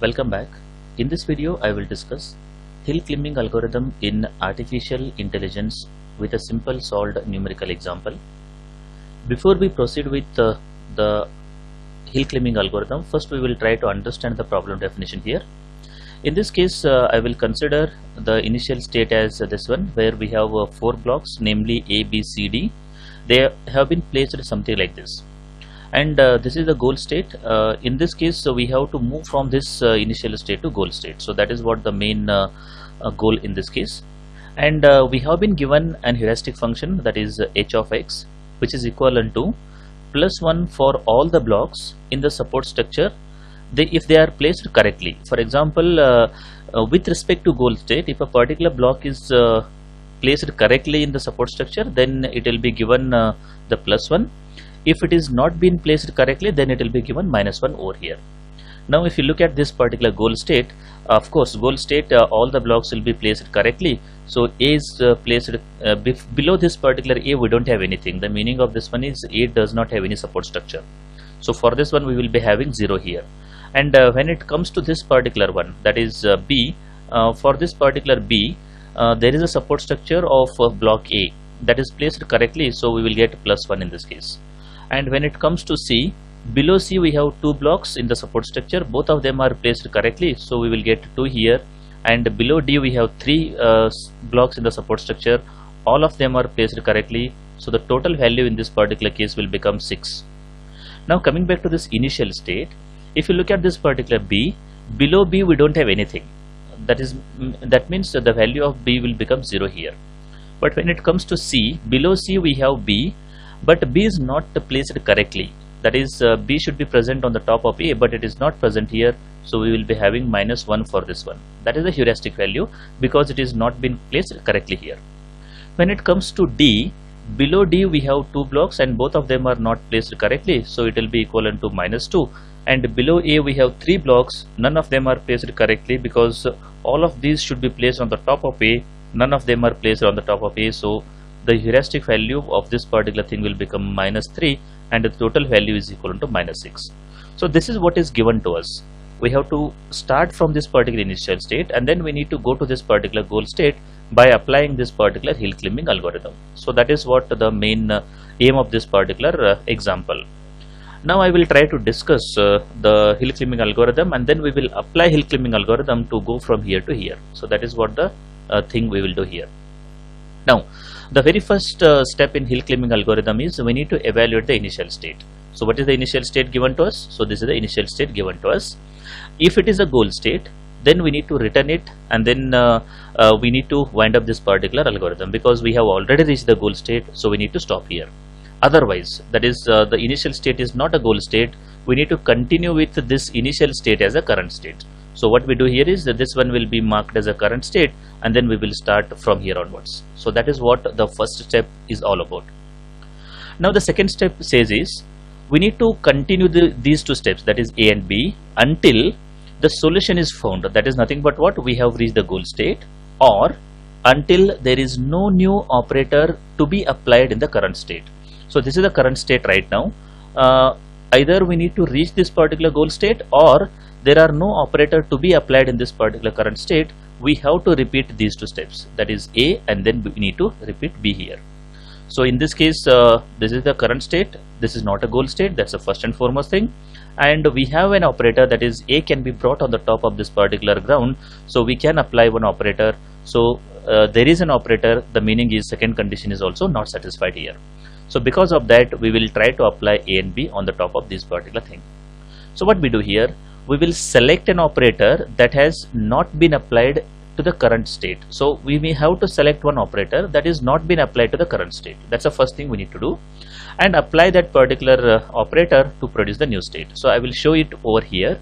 Welcome back. In this video I will discuss hill climbing algorithm in artificial intelligence with a simple solved numerical example. Before we proceed with uh, the hill climbing algorithm, first we will try to understand the problem definition here. In this case uh, I will consider the initial state as uh, this one where we have uh, four blocks namely A, B, C, D. They have been placed something like this and uh, this is the goal state. Uh, in this case so we have to move from this uh, initial state to goal state. So that is what the main uh, uh, goal in this case. And uh, we have been given an heuristic function that is h of x which is equivalent to plus 1 for all the blocks in the support structure. They, if they are placed correctly. For example with respect to goal state if a particular block is placed correctly in the support structure then it will be given the plus 1 if it is not been placed correctly then it will be given minus 1 over here. Now if you look at this particular goal state of course goal state uh, all the blocks will be placed correctly. So a is uh, placed uh, below this particular a we don't have anything. The meaning of this one is a does not have any support structure. So for this one we will be having 0 here. And uh, when it comes to this particular one that is uh, b uh, for this particular b there is a support structure of block a that is placed correctly. So we will get plus 1 in this case and when it comes to C below C we have two blocks in the support structure. Both of them are placed correctly so we will get 2 here. And below D we have three uh, blocks in the support structure. All of them are placed correctly so the total value in this particular case will become 6 now coming back to this initial state if you look at this particular B below B we don't have anything. That is that means that the value of B will become 0 here. But when it comes to C below C we have B but B is not placed correctly. That is uh, B should be present on the top of A but it is not present here. So we will be having minus 1 for this one. That is the heuristic value because it is not been placed correctly here. When it comes to D below D we have two blocks and both of them are not placed correctly. So it will be equivalent to minus 2 and below A we have three blocks. None of them are placed correctly because all of these should be placed on the top of A. None of them are placed on the top of A. So the heuristic value of this particular thing will become minus 3 and the total value is equal to minus 6 so this is what is given to us. We have to start from this particular initial state and then we need to go to this particular goal state by applying this particular hill climbing algorithm. So that is what the main uh, aim of this particular uh, example. Now I will try to discuss uh, the hill climbing algorithm and then we will apply hill climbing algorithm to go from here to here. So that is what the uh, thing we will do here. Now the very first uh, step in hill climbing algorithm is we need to evaluate the initial state. So what is the initial state given to us? So this is the initial state given to us. If it is a goal state, then we need to return it and then uh, uh, we need to wind up this particular algorithm because we have already reached the goal state so we need to stop here. Otherwise, that is uh, the initial state is not a goal state, we need to continue with this initial state as a current state. So what we do here is that this one will be marked as a current state and then we will start from here onwards. So that is what the first step is all about. Now the second step says is we need to continue the, these two steps that is A and B until the solution is found that is nothing but what we have reached the goal state or until there is no new operator to be applied in the current state. So this is the current state right now. Uh, either we need to reach this particular goal state or there are no operator to be applied in this particular current state we have to repeat these two steps. That is A and then we need to repeat B here. So in this case uh, this is the current state this is not a goal state that's the first and foremost thing. And we have an operator that is A can be brought on the top of this particular ground so we can apply one operator. So uh, there is an operator the meaning is second condition is also not satisfied here so because of that we will try to apply A and B on the top of this particular thing so what we do here we will select an operator that has not been applied to the current state. So we may have to select one operator that is not been applied to the current state. That's the first thing we need to do and apply that particular uh, operator to produce the new state. So I will show it over here.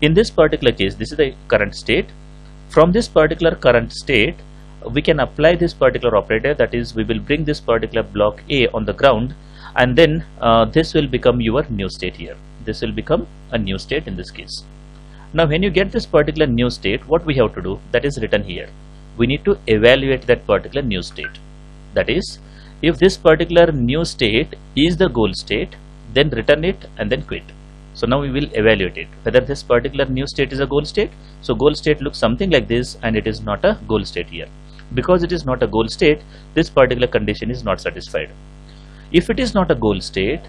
In this particular case, this is the current state. From this particular current state, we can apply this particular operator that is we will bring this particular block A on the ground and then uh, this will become your new state here. This will become a new state in this case. Now when you get this particular new state what we have to do that is written here. We need to evaluate that particular new state. That is if this particular new state is the goal state then return it and then quit. So now we will evaluate it whether this particular new state is a goal state. So goal state looks something like this and it is not a goal state here because it is not a goal state this particular condition is not satisfied. If it is not a goal state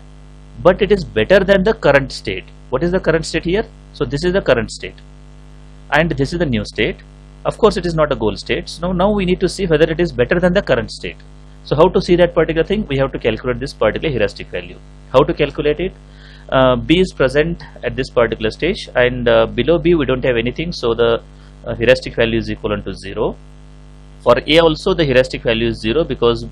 but it is better than the current state what is the current state here? So this is the current state. And this is the new state. Of course it is not a goal state. So now we need to see whether it is better than the current state. So how to see that particular thing? We have to calculate this particular heuristic value. How to calculate it? Uh, b is present at this particular stage. And uh, below b we don't have anything. So the uh, heuristic value is equivalent to 0 for a also the heuristic value is 0 because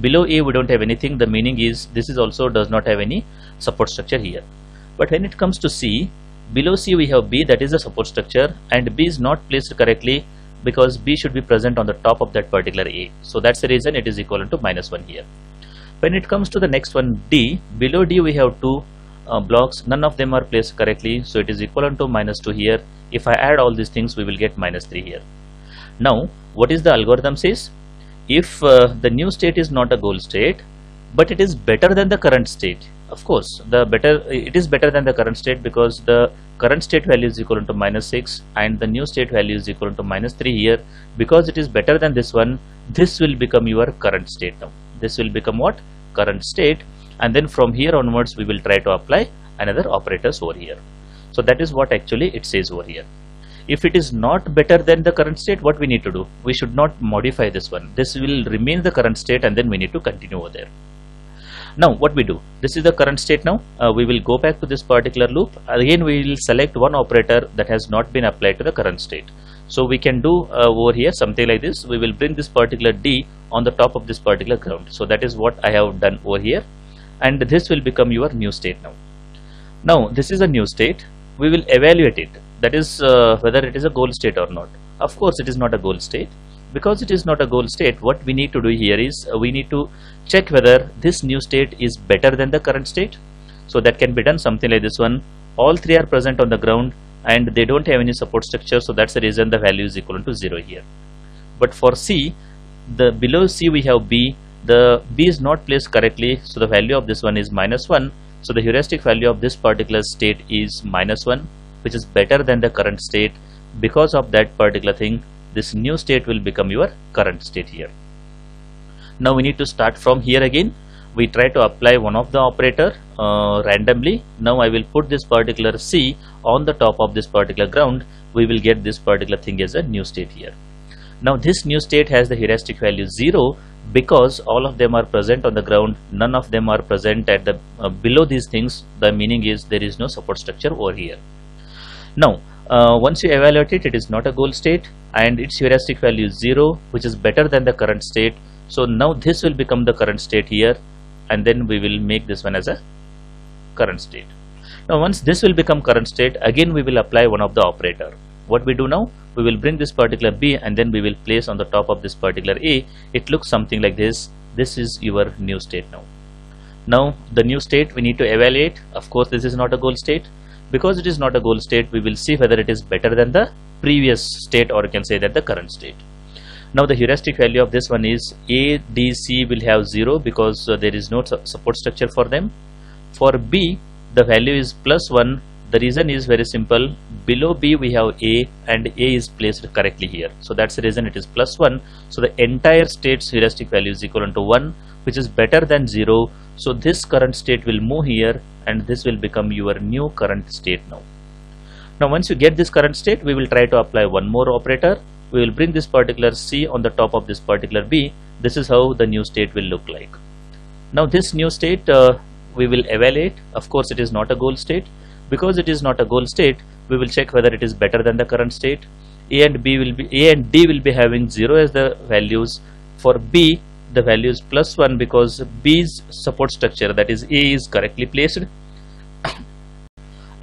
below a we don't have anything. The meaning is this is also does not have any support structure here. But when it comes to c below c we have b that is the support structure and b is not placed correctly because b should be present on the top of that particular a. So that's the reason it is equivalent to minus 1 here. When it comes to the next one d below d we have two uh, blocks. None of them are placed correctly. So it is equivalent to minus 2 here. If I add all these things we will get minus 3 here now what is the algorithm says? If uh, the new state is not a goal state but it is better than the current state. Of course the better it is better than the current state because the current state value is equal to minus 6 and the new state value is equal to minus 3 here. Because it is better than this one this will become your current state now. This will become what? Current state. And then from here onwards we will try to apply another operators over here. So that is what actually it says over here if it is not better than the current state what we need to do? We should not modify this one. This will remain the current state and then we need to continue over there. Now what we do? This is the current state now. Uh, we will go back to this particular loop. Again we will select one operator that has not been applied to the current state. So we can do uh, over here something like this. We will bring this particular d on the top of this particular ground. So that is what I have done over here. And this will become your new state now. Now this is a new state. We will evaluate it that is uh, whether it is a goal state or not. Of course it is not a goal state. Because it is not a goal state what we need to do here is uh, we need to check whether this new state is better than the current state. So that can be done something like this one. All three are present on the ground and they don't have any support structure so that's the reason the value is equal to 0 here. But for C the below C we have B. The B is not placed correctly so the value of this one is minus 1 so the heuristic value of this particular state is minus 1 which is better than the current state. Because of that particular thing this new state will become your current state here. Now we need to start from here again. We try to apply one of the operator uh, randomly. Now I will put this particular C on the top of this particular ground. We will get this particular thing as a new state here. Now this new state has the heuristic value 0 because all of them are present on the ground none of them are present at the uh, below these things the meaning is there is no support structure over here now uh, once you evaluate it it is not a goal state and its heuristic value is 0 which is better than the current state. So now this will become the current state here and then we will make this one as a current state. Now once this will become current state again we will apply one of the operator. What we do now we will bring this particular b and then we will place on the top of this particular a. It looks something like this. This is your new state now. Now the new state we need to evaluate. Of course this is not a goal state because it is not a goal state we will see whether it is better than the previous state or you can say that the current state. Now the heuristic value of this one is a d c will have 0 because uh, there is no su support structure for them. For b the value is plus 1 the reason is very simple. Below b we have a and a is placed correctly here. So that's the reason it is plus 1 so the entire state's heuristic value is equal to 1 which is better than 0 so this current state will move here and this will become your new current state now. Now once you get this current state we will try to apply one more operator. We will bring this particular c on the top of this particular b. This is how the new state will look like. Now this new state uh, we will evaluate. Of course it is not a goal state because it is not a goal state we will check whether it is better than the current state. A and b will be a and d will be having 0 as the values. For b the value is plus 1 because b's support structure that is a is correctly placed.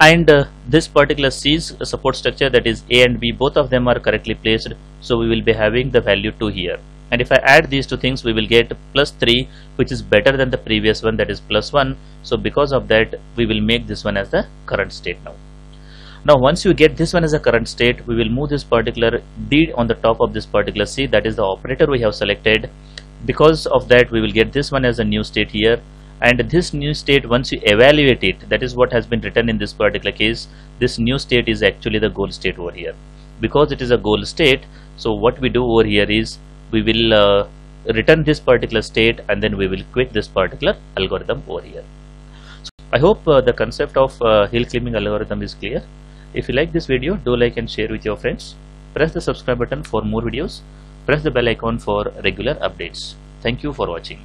And uh, this particular c's support structure that is a and b both of them are correctly placed. So we will be having the value 2 here and if I add these two things we will get plus 3 which is better than the previous one that is plus 1 so because of that we will make this one as the current state now. Now once you get this one as a current state we will move this particular d on the top of this particular c that is the operator we have selected. Because of that we will get this one as a new state here. And this new state once you evaluate it that is what has been written in this particular case this new state is actually the goal state over here. Because it is a goal state so what we do over here is we will uh, return this particular state and then we will quit this particular algorithm over here. So I hope uh, the concept of uh, hill climbing algorithm is clear. If you like this video do like and share with your friends. Press the subscribe button for more videos. Press the bell icon for regular updates. Thank you for watching